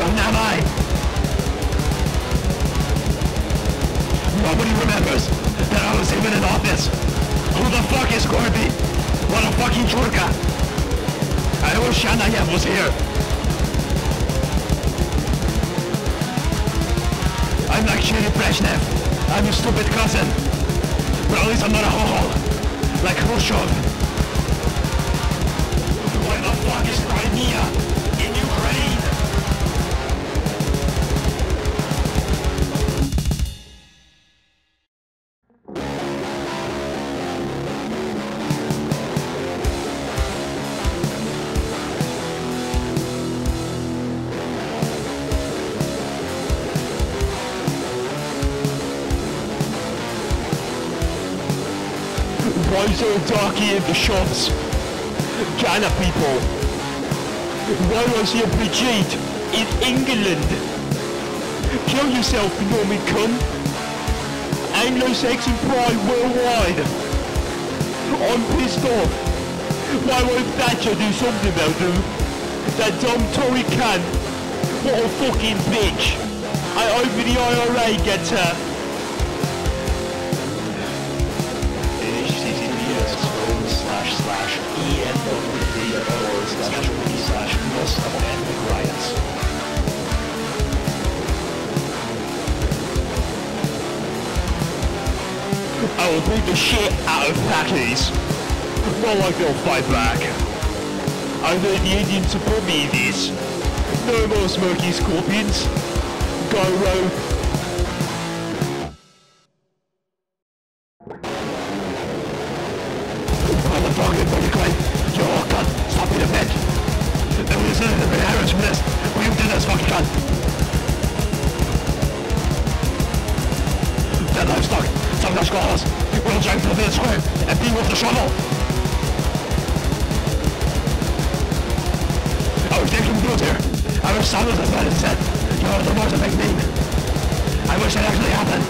I? Nobody remembers that I was even in office. Who the fuck is Gorby? What a fucking churka. I wish Shanayev was here. I'm like Sherry Brezhnev. I'm your stupid cousin. But at least I'm not a ho-ho. Like Khrushchev. Why so dark here in the shops? China people. Why was here Brigitte in England? Kill yourself, Normie cunt. Anglo-Saxon pride worldwide. I'm pissed off. Why won't Thatcher do something about them? That dumb Tory cunt. What a fucking bitch. I hope the IRA gets her. I will beat the shit out of Pakis. Not like they'll fight back. I know the Indians me in this. No more smoky scorpions. Go rogue. I was taking the here. I wish had said. You're the most name. I wish it actually happened.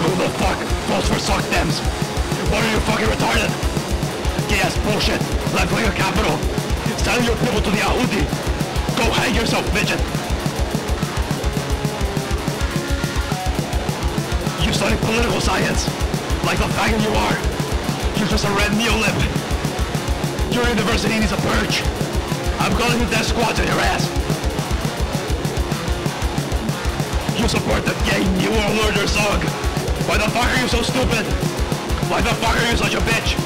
Who the fuck votes for suck dems? What are you fucking retarded? Gay-ass bullshit. Left winger capital. Sell your people to the Yahudi. Go hang yourself, midget. You study political science. Like the faggot you are. You're just a red neolib. Your university needs a purge. I'm calling the death squad on your ass. You support the gay New World Order song. Why the fuck are you so stupid? Why the fuck are you such a bitch?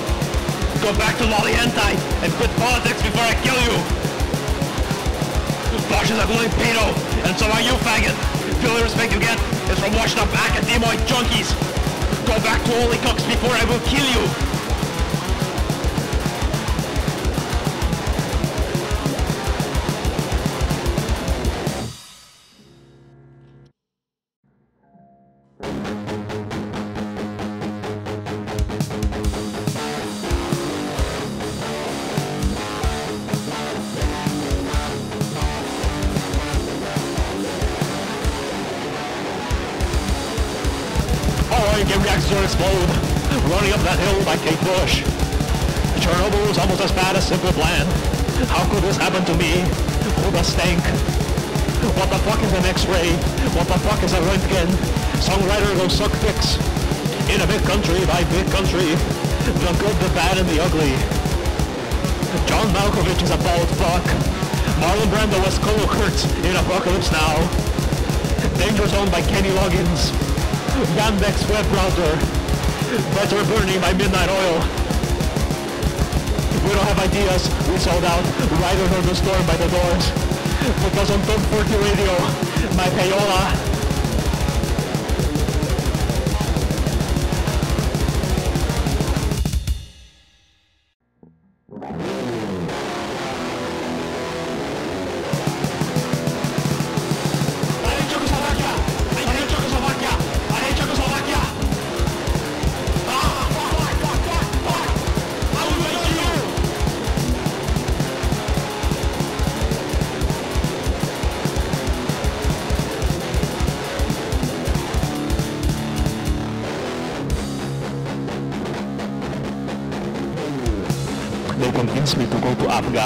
Go back to Lolly Hentai and quit politics before I kill you! Is a glowing pedo, and so are you, faggot! The only respect you get is from washed up academioid junkies! Go back to Holy Cooks before I will kill you! Or. Running up that hill by Kate Bush. Chernobyl was almost as bad as Simple Plan. How could this happen to me? Oh, the stank. What the fuck is an X-ray? What the fuck is a Röntgen? Songwriter go suck dicks. In a big country by big country. The good, the bad, and the ugly. John Malkovich is a bald fuck. Marlon Brando was Colo Kurtz in Apocalypse Now. Danger Zone by Kenny Loggins. Yandex web browser. Better burning by Midnight Oil. We don't have ideas. We sold out. Riders on the storm by the doors. Because on Top 40 Radio, my payola.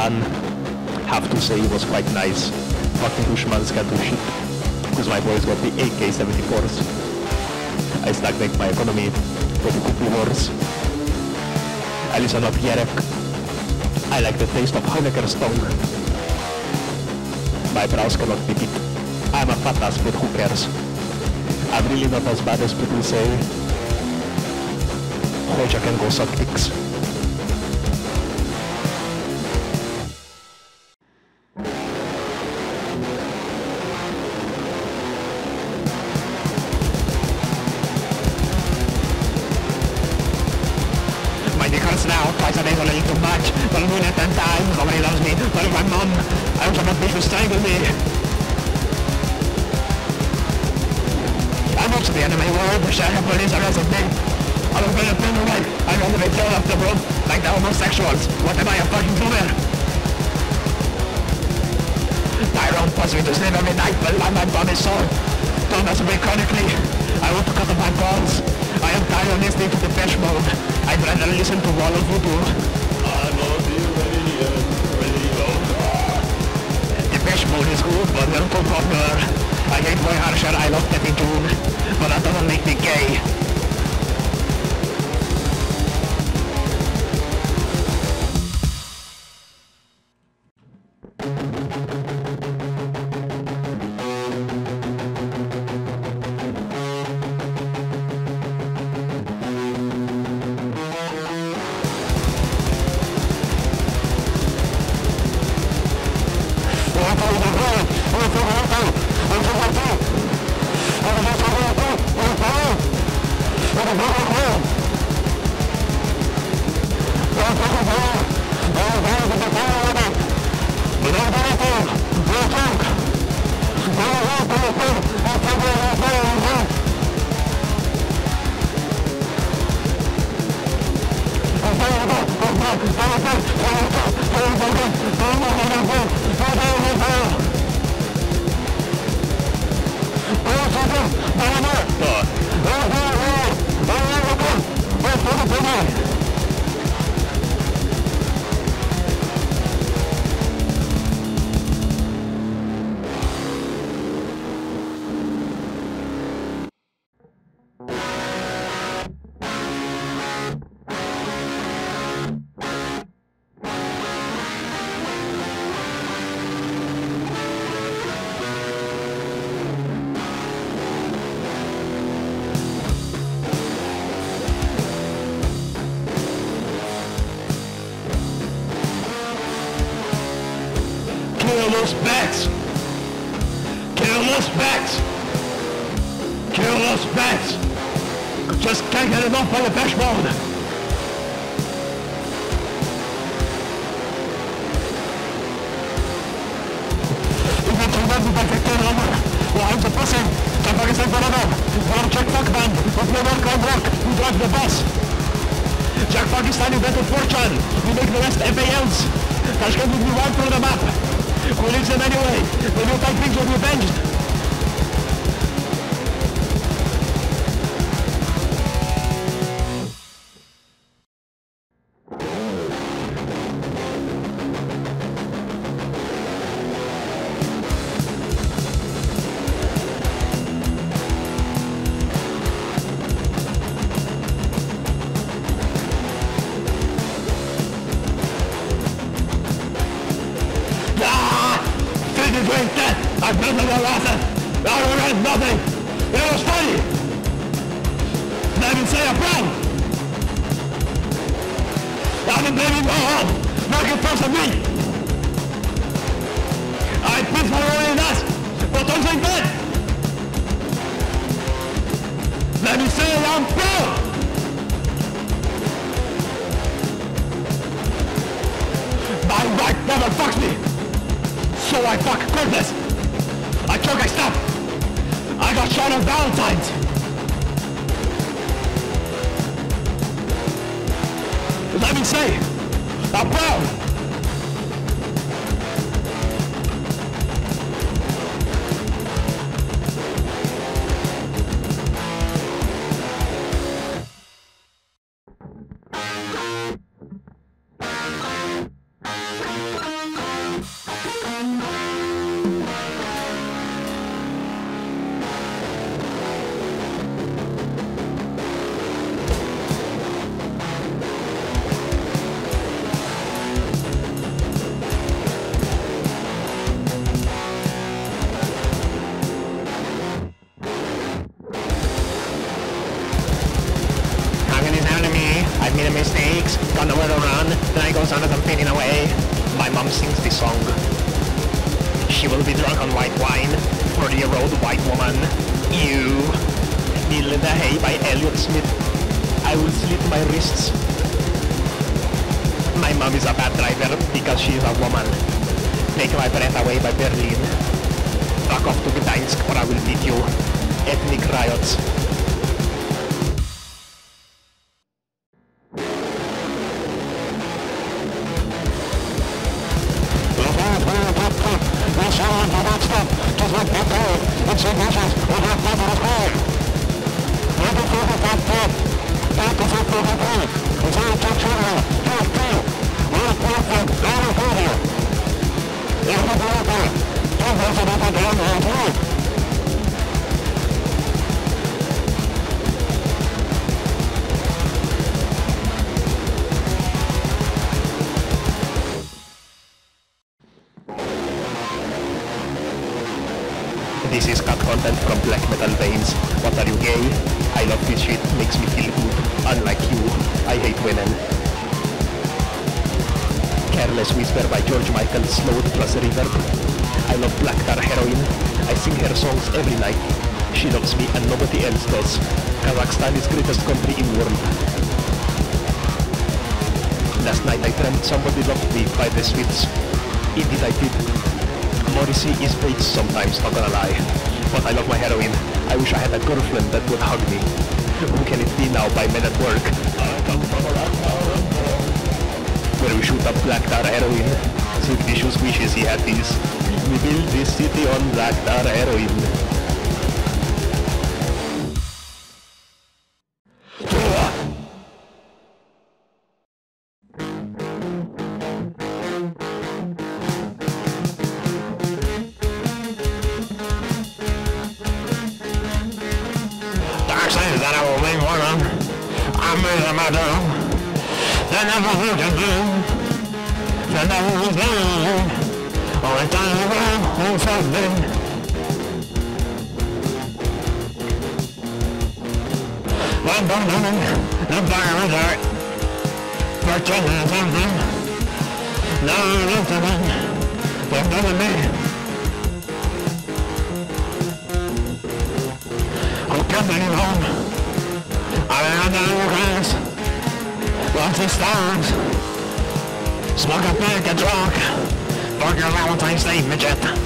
Have to say it was quite nice. Fucking Dushmans can do shit. Because my boys got the AK-74s. I stagnate my economy, but it could be worse. I listen up Yerek. I like the taste of Honecker's tongue. My brows cannot be beat. I'm a fat ass, but who cares? I'm really not as bad as people say. Hoxha can go suck dicks. A little too much. But I'm doing it ten times, nobody loves me. What if my mom? I wish my bitch would strangle me. I'm up to the end of my world, the sheriff police arrested me. I was going to turn away. I'm going to be thrown off the room like the homosexuals. What am I, a fucking boomer? Tyrone puts me to sleep every night, but my bum is sore. With me chronically. I want to cut off my balls. I am tired of listening to the fish mode. I'd rather listen to Wall of Voodoo. Fish mode is good, but they're too popular. I hate Boy Harsher, I love Peppy June, but that doesn't make me gay. Those bats! Kill those bats! Kill those bats! Just can't get enough of the to jak to robię. Well, I'm suppressing. Check back inside forever. Well, check fuck band. With no one the bus. Jack with fortune. anyway. make the rest FALs. Tashkent will I've been to I regret nothing! It was funny! Let me say I'm proud! I'm a baby go home! Not of me! I put my own in that! But don't think that! Let me say I'm proud! My wife never fucks me! So I fuck Curtis! I took I stop! I got shot on Valentine's! Let me say, I'm proud! Mistakes, got nowhere to run, then I goes on as I'm fading away. My mom sings this song. She will be drunk on white wine, 40-year-old white woman. You. Needle in the Hay by Elliott Smith. I will slit my wrists. My mom is a bad driver because she is a woman. Take my breath away by Berlin. Fuck off to Gdańsk or I will beat you. Ethnic riots. This is cut content from Black Metal Veins. What are you gay? I love this shit, makes me feel good. Unlike you, I hate women. Careless Whisper by George Michael, slowed plus reverb. I love Black Tar Heroin. I sing her songs every night. She loves me and nobody else does. Kazakhstan is greatest country in the world. Last night I dreamt somebody loved me by the Sweets. Indeed I did. Morrissey is great sometimes, not gonna lie. But I love my heroin. I wish I had a girlfriend that would hug me. Who can it be now by men at work? Where we shoot up black tar heroin. Vicious wishes he had this. We build this city on black tar heroin. That I will make one of. I made a matter. They never you do. They never there. You go home for me. One born woman, the fire was hurt. Pretending something. Now I'm listening. They're telling me. Who can't anymore? I ran down your glass. Watch the stars. Smoke a pack of drunk. For your Valentine's Day, midget.